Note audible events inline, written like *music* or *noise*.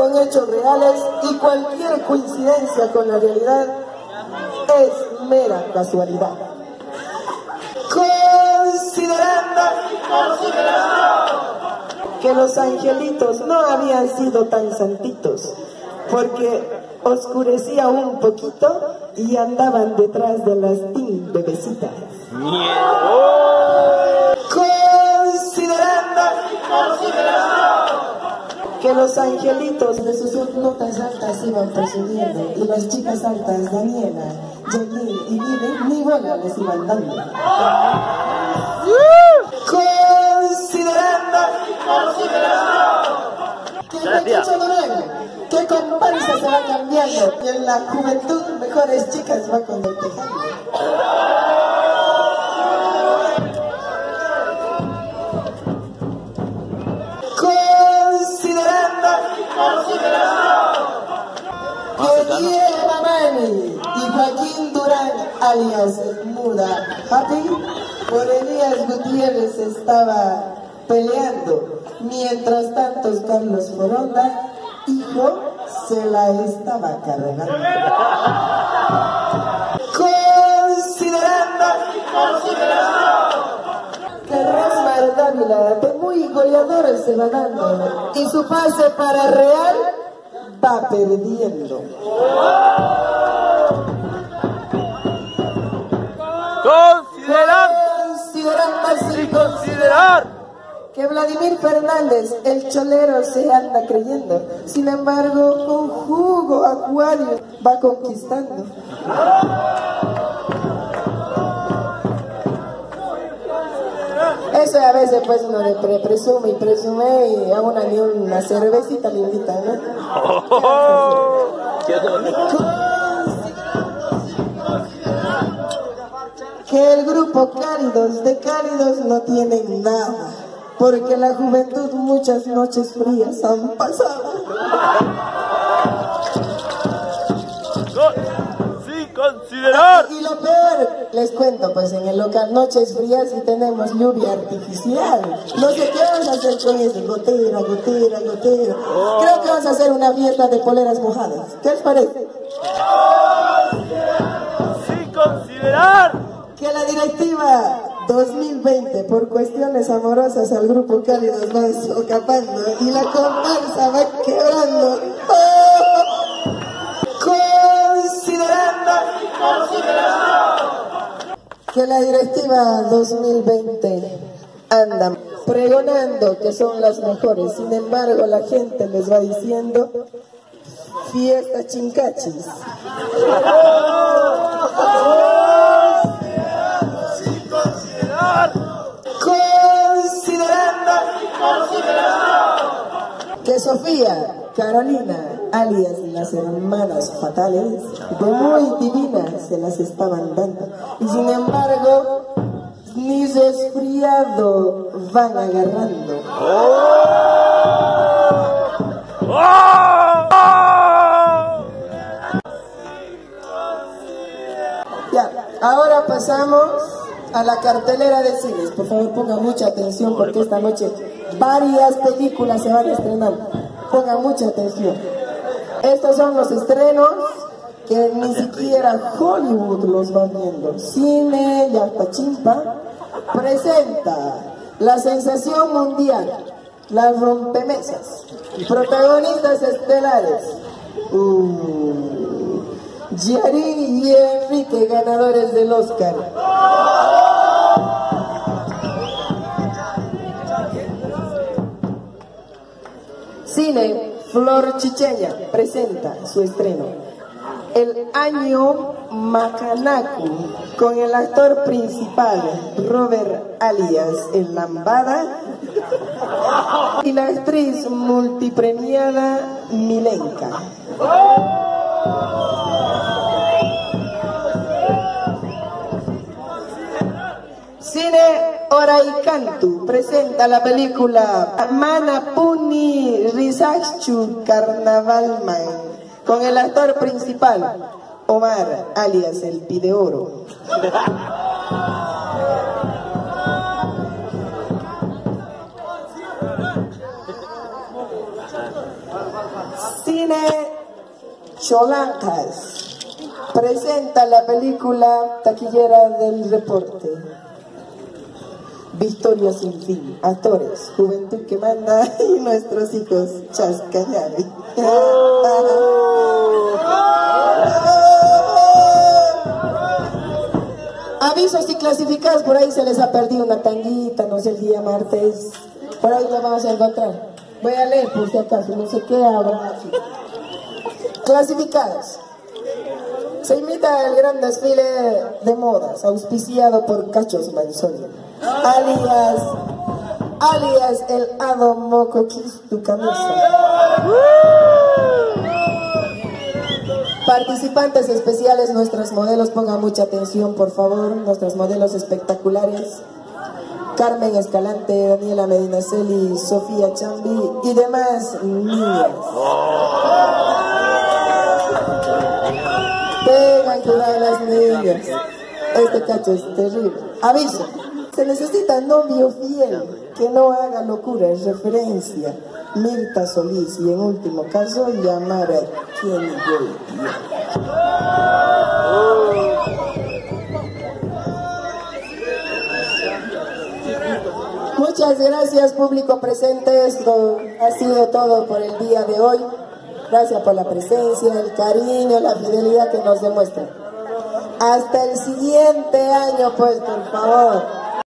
son hechos reales y cualquier coincidencia con la realidad es mera casualidad. Considerando que los angelitos no habían sido tan santitos, porque oscurecía un poquito y andaban detrás de las tin bebecitas. Considerando que los angelitos de sus notas altas iban presumiendo y las chicas altas, Daniela, Jacqueline y Vivi, ni bola les iban dando. Considerando que el dicho Durán, que comparsa se va cambiando y en la juventud mejores chicas va con el tejado. Diego Mamani y Joaquín Durán, alias Muda Happy, por Elías Gutiérrez estaba peleando. Mientras tanto, Carlos Foronda, hijo, se la estaba cargando. Considerando, que Dávila, de muy goleador, se va dando, y su pase para Real va perdiendo. Considerar Considerando sin considerar. que Vladimir Fernández, el cholero, se anda creyendo. Sin embargo, con jugo acuario va conquistando. Eso a veces pues uno le pre- presume y presume y a una ni una cervecita le invita, ¿no? que el grupo Cálidos de Cálidos no tienen nada, porque la juventud muchas noches frías han pasado. *laughs* Considerar. Y lo peor, les cuento, pues en el local Noches Frías y tenemos lluvia artificial. No sé qué vamos a hacer con eso, gotera, gotera, gotera. Creo que vamos a hacer una fiesta de poleras mojadas. ¿Qué les parece? Sin considerar. Que la directiva 2020 por cuestiones amorosas al grupo Cálidos va socapando y la comparsa va quebrando. ¡Oh! Considerando que la directiva 2020 anda pregonando que son las mejores, sin embargo la gente les va diciendo fiesta chincachis. Considerando que Sofía, Carolina, alias las hermanas fatales, de muy divinas se las estaban dando. Y sin embargo, ni resfriado van agarrando. Ya, ahora pasamos a la cartelera de cines. Por favor, pongan mucha atención porque esta noche varias películas se van a estrenar. Pongan mucha atención. Estos son los estrenos que ni siquiera Hollywood los va viendo. Cine y hasta chimpa presenta la sensación mundial, las rompemesas, protagonistas estelares. Uh, Yarin y Enrique, ganadores del Oscar. Cine Flor Chicheña presenta su estreno. El año Macanacu con el actor principal Robert alias El Lambada y la actriz multipremiada Milenka. Cine Oraikantu presenta la película Manapuni Risachu Carnavalman con el actor principal Omar alias el Pideoro. Cine Cholancas presenta la película taquillera del reporte. Victoria sin fin, actores, juventud que manda *laughs* y nuestros hijos chascañari. Avisos y clasificados, por ahí se les ha perdido una tanguita, no sé, el día martes. Por ahí lo vamos a encontrar. Voy a leer por si acaso, no sé qué habrá aquí. Clasificados. Se imita el gran desfile de modas, auspiciado por Cachos Manzoni, alias, alias el Ado Moco tu camisa. Participantes especiales, nuestros modelos, pongan mucha atención, por favor, nuestros modelos espectaculares. Carmen Escalante, Daniela Medinaceli, Sofía Chambi y demás niñas. Tengan cuidado las niñas. Este cacho es terrible. Aviso. Se necesita novio fiel que no haga locuras. Referencia. Mirta Solís y en último caso llamar a quien yo Muchas gracias público presente, esto ha sido todo por el día de hoy. Gracias por la presencia, el cariño, la fidelidad que nos demuestran. Hasta el siguiente año, pues, por favor.